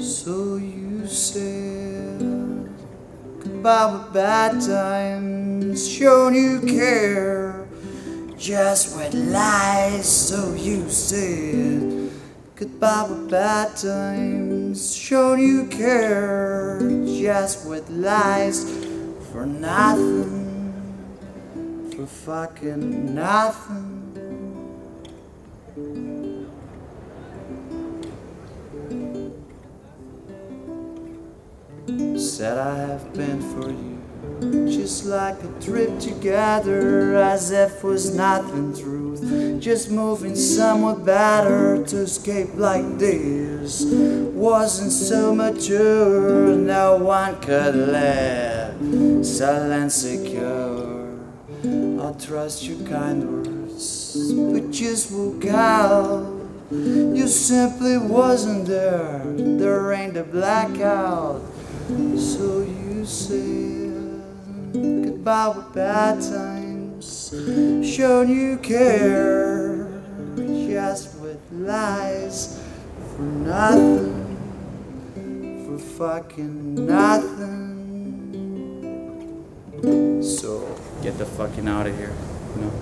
So you said goodbye with bad times, shown you care just with lies. So you said goodbye with bad times, shown you care just with lies for nothing, for fucking nothing. Said I have been for you, just like a trip together, as if was nothing truth. Just moving somewhat better to escape like this. Wasn't so mature, no one could live so insecure. I'll trust your kind words, but just walk out. You simply wasn't there. There ain't a blackout. So you said goodbye with bad times. Shown you care just with lies for nothing, for fucking nothing. Get the fucking out of here, you know.